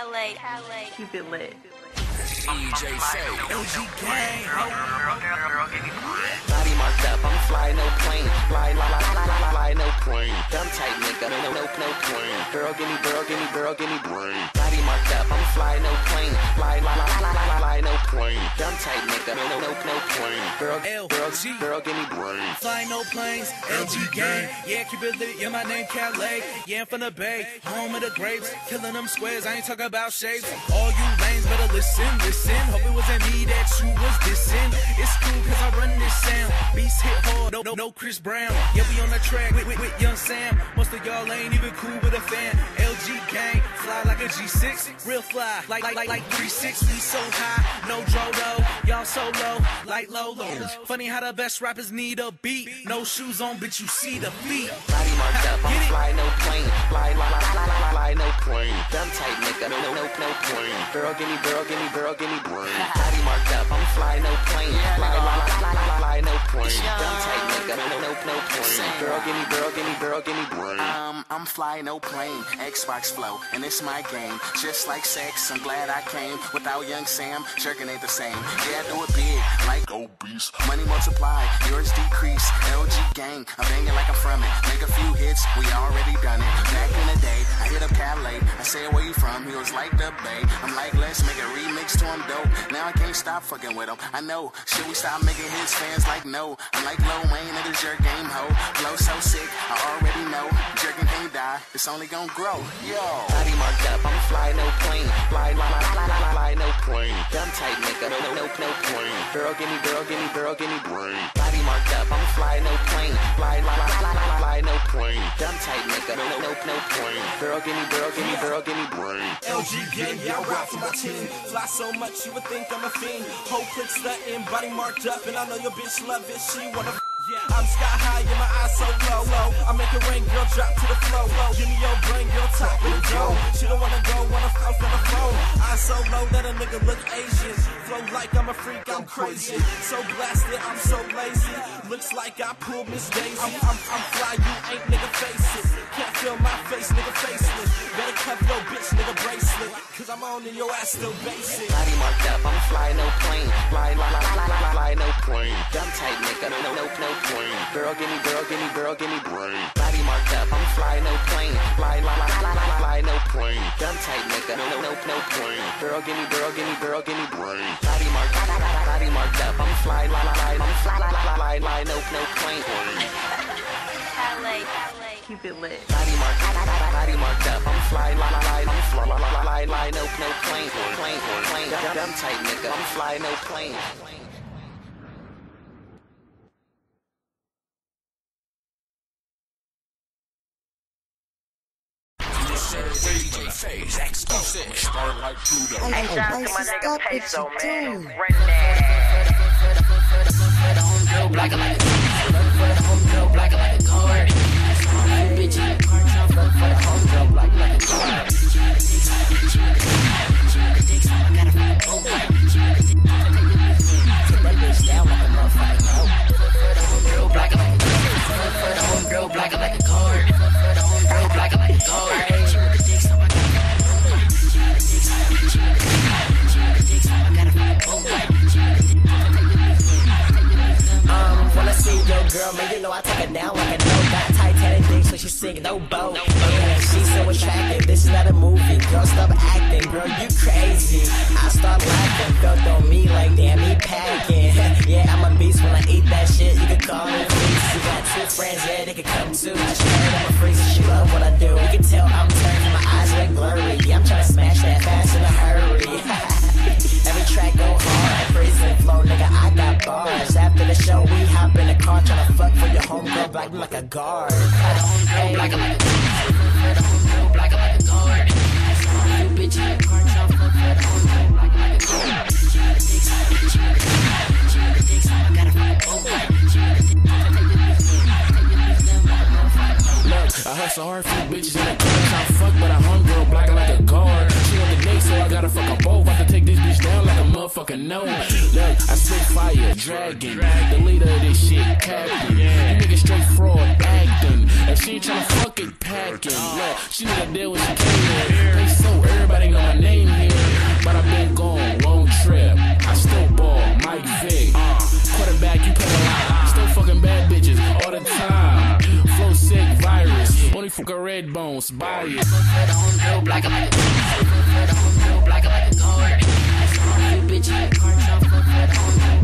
Calais, Calais. Keep it lit. DJ Say, LG Gang, Body marked up, I'm fly, no plane. Fly, fly, fly, fly, fly, fly, no plane. Dumb tight nigga, no, no, no, no plane. Girl, gimme, girl, gimme, girl, gimme brain. Body marked up, I'm fly, no plane. Fly, fly, fly, fly, fly, fly, no plane. Dumb tight nigga, no, no, no, no plane. Girl, girl, LG. girl, gimme brain. Fly no planes, LG gang. Yeah, keep it lit. Yeah, my name Calais. Yeah, I'm from the Bay, home of the grapes. Killing them squares. I ain't talking about shapes. All you lanes better listen, listen. Hope it wasn't me that you was dissing. It's cool cause I run this sound. Beats hit hard, no, no, no Chris Brown. Yeah, we on the track with, with, with Young Sam. Most of y'all ain't even cool with a fan. LG gang, fly like a G6. Real fly, like, like, like, like 3-6. We so high, no Drodo. Y'all so low, like Lolo. Funny how the best rappers need a beat. No shoes on, bitch, you see the feet. Body marked up, I'm fly, no plane. Fly, fly, fly, fly, fly, no plane. Dumb tight nigga, no, no, no, no plane. Girl, gimme, girl, gimme, girl, gimme brain. Body marked up, I'm fly, no plane. Fly, fly, fly, fly, fly, no plane. Dumb tight nigga, no, no, no, plane. Girl, gimme, girl, gimme, girl, gimme brain. Um, I'm fly, no plane, Xbox flow, and it's my game. Just like sex, I'm glad I came. Without young Sam, jerking ain't the same. Yeah, do it big, obese. Money multiply, yours decrease. LG gang, I'm banging like I'm from it. Make a few hits, we already done it. Back in the day, I hit up Calais. I said, where you from? He was like the Bay. I'm like, let's make a remix to him dope. Now I can't stop fucking with him. I know, should we stop making his fans like no? I'm like Lil Wayne, it is your game, ho. Flow so sick, I it's only gonna grow. Yo. Body marked up, I'm fly, no plane. Fly, fly, fly, fly, fly, fly, no plane. Dumb tight nigga, no, no, no, no plane. Girl, gimme, girl, gimme, girl, gimme brain. Body marked up, I'm fly, no plane. Fly, fly, fly, fly, fly, fly, no plane. Dumb tight nigga, no, no, no, no plane. Girl, gimme, girl, gimme, girl, gimme brain. LG gang, yeah, I rap for my team. Fly so much you would think I'm a fiend. Whole click stunting, body marked up, and I know your bitch love it. She wanna. I'm sky high and my eyes so low, low. I make it rain, girl, drop to the flow. Low. Give me your brain, girl, top of the dome. She don't wanna go, wanna fall from the phone. Eyes so low that a nigga look Asian. Flow like I'm a freak, I'm crazy. So blasted, I'm so lazy. Looks like I pulled Miss Daisy. I'm, I'm, I'm fly, you ain't nigga face it. Can't feel my face, nigga faceless. Better cuff your bitch, nigga bracelet. Cause I'm on and your ass still basic. Body marked up, I'm fly, no plane. Fly, fly, fly, fly, fly, no plane. Dumb tight nigga, no, no, no, no plane. Girl, gimme, girl, gimme, girl, gimme brain. Body marked up, I'm fly, no plane. Fly, fly, fly, fly, fly, fly, no plane. Dumb tight nigga, no, no, no, no plane. Girl, gimme, girl, gimme, girl, gimme brain. Body marked, body marked up, I'm fly, fly, fly, I'm fly, fly, fly, fly, fly, no, no plane. Calais, Calais. Keep it lit. Body marked, body marked up, I'm fly, fly, fly, I'm fly, fly, fly, fly, fly, no, no plane, plane, plane. Dumb, dumb tight nigga, I'm fly, no plane. DJ Phase exclusive. Start like Pluto. Hey, shout out to my nigga Peso, man. do. Run that. Um, girl, man, you know I take it down like a no Got Titanic dick, so she sing no boat. And she's so attractive, this is not a movie. Girl, stop acting, girl, you crazy. I start laughing, felt on me like damn, he packing. yeah, I'm a beast when I eat that shit. You can call me please. You got two friends, yeah, they can come too. Like a guard. Black like a homegirl, black like a guard. For the homegirl, black like a guard. I hustle hard for bitches in the clutch. I fuck, but I homegirl black like a guard. She on the day, so I gotta fuck them both. I to take this bitch down like a motherfucker no. Look, I spit fire, dragon. The leader of this shit, captain. She ain't tryna fucking pack it. No, she need a deal when she came here. They so everybody got my name here. But I've been gone, long trip. I still ball, Mike Vick. Uh, quarterback, you play a lot. Still fucking bad bitches all the time. Flow sick virus. Only fuck a red bones, bias. Black like a black like a guard. Bitch, I can't fuck with